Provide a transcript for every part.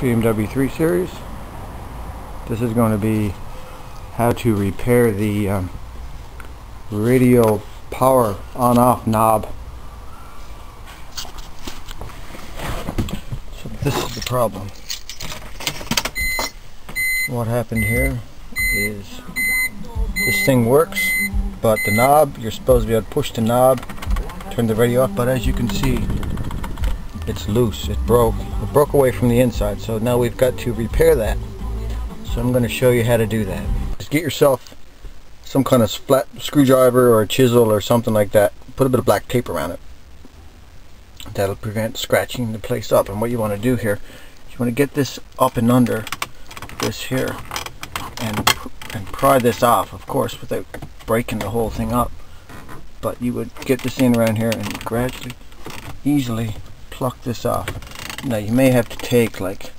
BMW 3 Series. This is going to be how to repair the um, radio power on-off knob. So this is the problem. What happened here is this thing works, but the knob, you're supposed to be able to push the knob, turn the radio off, but as you can see, it's loose, it broke. It broke away from the inside, so now we've got to repair that. So I'm going to show you how to do that. Just get yourself some kind of flat screwdriver or a chisel or something like that. Put a bit of black tape around it. That'll prevent scratching the place up. And what you want to do here, you want to get this up and under this here and, and pry this off, of course, without breaking the whole thing up. But you would get this in around here and gradually, easily pluck this off. Now you may have to take like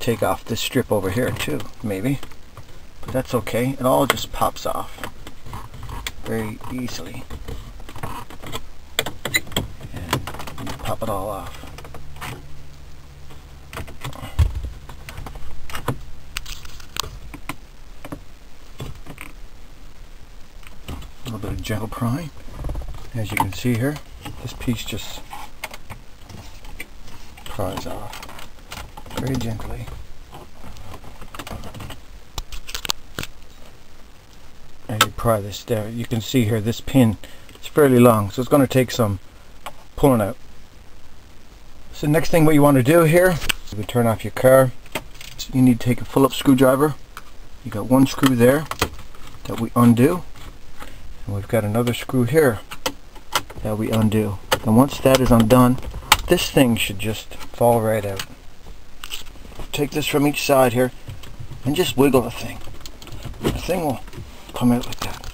take off this strip over here too, maybe. But that's okay. It all just pops off very easily. And pop it all off. A little bit of gentle prying. As you can see here, this piece just pries off very gently. And you pry this down. You can see here this pin is fairly long, so it's going to take some pulling out. So next thing what you want to do here is we turn off your car. So you need to take a Phillips screwdriver. You got one screw there that we undo. And we've got another screw here that we undo. And once that is undone, this thing should just fall right out. Take this from each side here and just wiggle the thing. The thing will come out like that.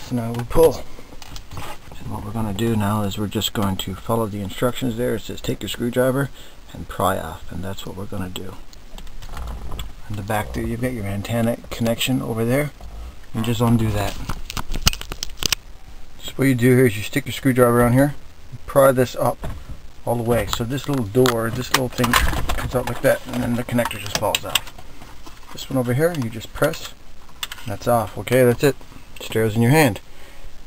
So now we pull. So what we're going to do now is we're just going to follow the instructions there. It says take your screwdriver and pry off and that's what we're going to do. In the back there you've got your antenna connection over there. And just undo that. So what you do here is you stick your screwdriver on here pry this up all the way. So this little door, this little thing comes out like that and then the connector just falls off. This one over here, you just press, that's off. Okay, that's it. Stairs in your hand.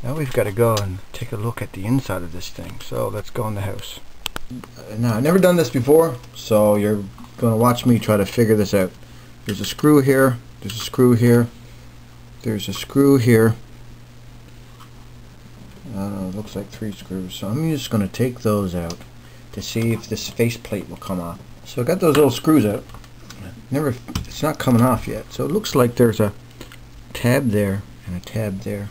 Now we've got to go and take a look at the inside of this thing. So let's go in the house. Now, I've never done this before, so you're going to watch me try to figure this out. There's a screw here, there's a screw here, there's a screw here, uh, looks like three screws. So I'm just going to take those out to see if this faceplate will come off. So I got those little screws out. Never, it's not coming off yet. So it looks like there's a tab there and a tab there.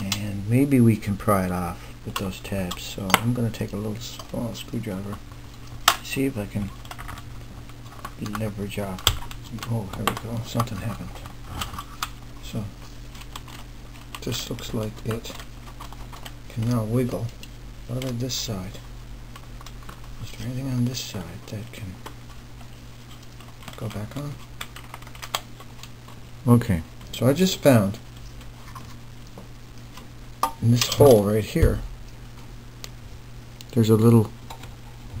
And maybe we can pry it off with those tabs. So I'm going to take a little small screwdriver. See if I can leverage off. Oh, here we go. Something happened. So this looks like it can now wiggle. What about this side? Is there anything on this side that can go back on? Okay, so I just found in this hole right here there's a little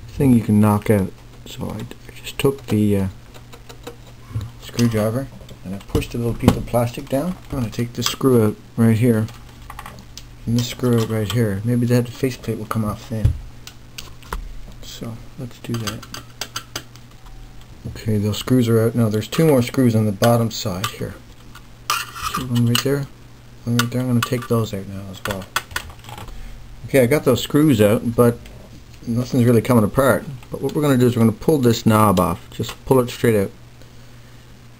thing you can knock out. So I, I just took the uh, screwdriver and I pushed a little piece of plastic down. I'm going to take this screw out right here and this screw right here. Maybe that faceplate will come off then. So let's do that. Okay, those screws are out. Now there's two more screws on the bottom side here. See one right there? One right there. I'm going to take those out now as well. Okay, I got those screws out, but nothing's really coming apart. But what we're going to do is we're going to pull this knob off. Just pull it straight out.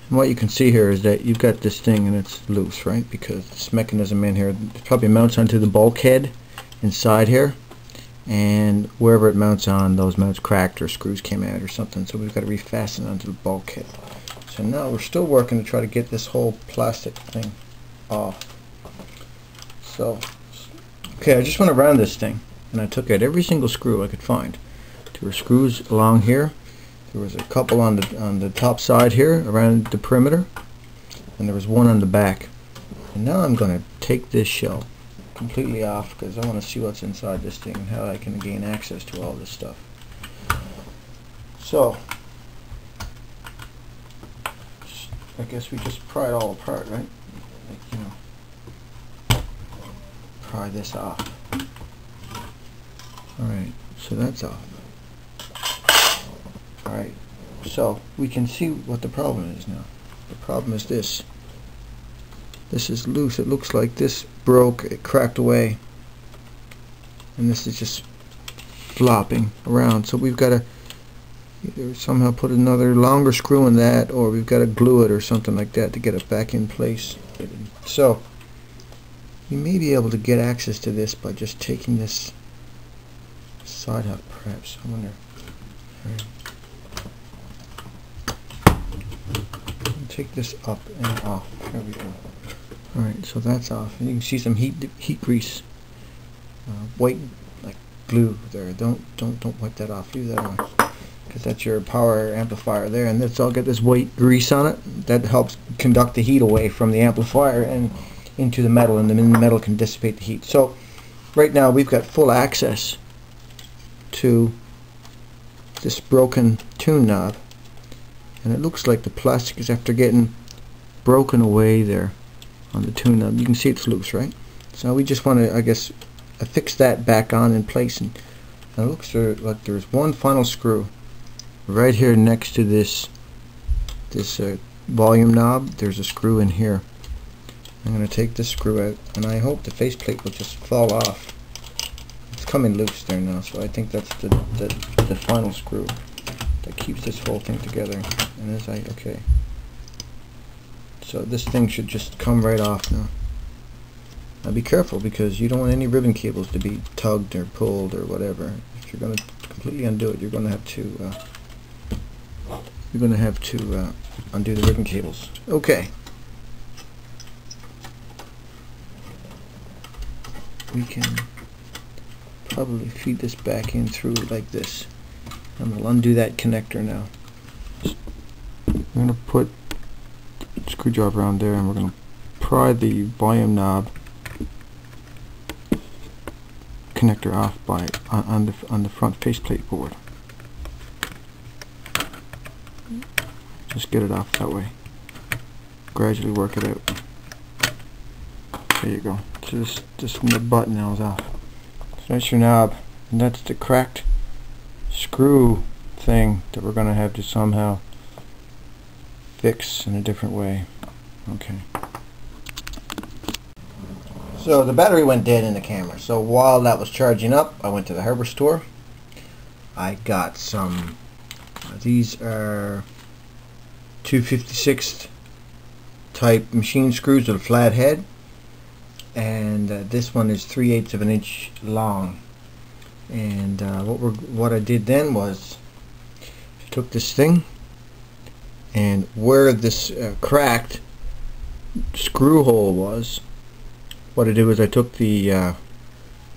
And what you can see here is that you've got this thing and it's loose, right? Because this mechanism in here probably mounts onto the bulkhead inside here. And wherever it mounts on, those mounts cracked or screws came out or something. So we've got to refasten onto the bulkhead. So now we're still working to try to get this whole plastic thing off. So, okay, I just went around this thing. And I took out every single screw I could find. There were screws along here there was a couple on the on the top side here around the perimeter and there was one on the back and now I'm going to take this shell completely off because I want to see what's inside this thing and how I can gain access to all this stuff So, I guess we just pry it all apart, right? Like, you know, pry this off. Alright, so that's off. Alright, so we can see what the problem is now. The problem is this. This is loose. It looks like this broke, it cracked away. And this is just flopping around. So we've got to either somehow put another longer screw in that or we've got to glue it or something like that to get it back in place. So you may be able to get access to this by just taking this side out perhaps. I wonder. Take this up and off. There we go. Alright, so that's off. And you can see some heat heat grease. Uh, white like glue there. Don't don't don't wipe that off. Leave that on. Because that's your power amplifier there. And let's all get this white grease on it. That helps conduct the heat away from the amplifier and into the metal and the metal can dissipate the heat. So right now we've got full access to this broken tune knob and it looks like the plastic is after getting broken away there on the tune knob. You can see it's loose, right? So we just want to, I guess, fix that back on in place and it looks like there's one final screw right here next to this this uh, volume knob. There's a screw in here. I'm going to take this screw out and I hope the faceplate will just fall off It's coming loose there now, so I think that's the, the, the final screw that keeps this whole thing together. And as I, okay. So this thing should just come right off now. Now be careful because you don't want any ribbon cables to be tugged or pulled or whatever. If you're going to completely undo it, you're going to have to uh, you're going to have to uh, undo the ribbon cables. Okay. We can probably feed this back in through like this. I'm going to undo that connector now. I'm going to put the screwdriver around there and we're going to pry the volume knob connector off by on, on the on the front faceplate board. Just get it off that way. Gradually work it out. There you go. So this this button now is off. So that's your knob. And that's the cracked screw thing that we're going to have to somehow fix in a different way. Okay. So the battery went dead in the camera. So while that was charging up, I went to the hardware store. I got some, these are 256 type machine screws with a flat head and uh, this one is 3 eighths of an inch long and uh, what what I did then was took this thing and where this uh, cracked screw hole was what I did was I took the uh,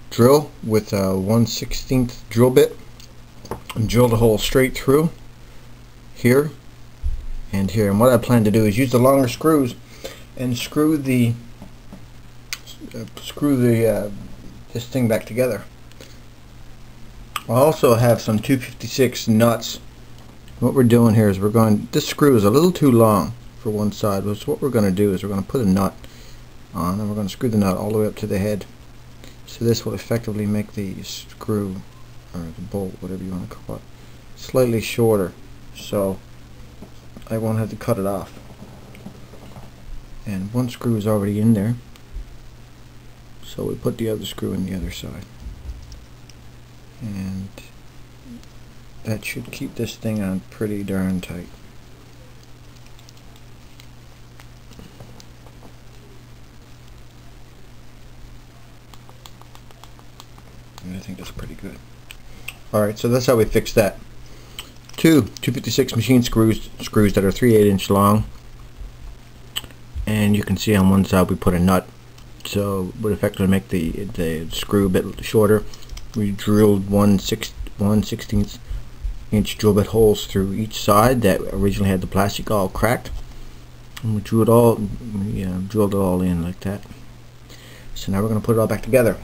drill with a 1 16th drill bit and drilled a hole straight through here and here and what I plan to do is use the longer screws and screw the uh, screw the uh, this thing back together. I also have some 256 nuts. What we're doing here is we're going, this screw is a little too long for one side, so what we're going to do is we're going to put a nut on and we're going to screw the nut all the way up to the head. So this will effectively make the screw, or the bolt, whatever you want to call it, slightly shorter. So I won't have to cut it off. And one screw is already in there. So we put the other screw in the other side. And that should keep this thing on pretty darn tight. And I think that's pretty good. Alright, so that's how we fix that. Two 256 machine screws screws that are 3 8 inch long. And you can see on one side we put a nut so would effectively make the the screw a bit shorter. We drilled one six one sixteenth inch drill bit holes through each side that originally had the plastic all cracked. And we drew it all, drilled it all in like that. So now we're going to put it all back together.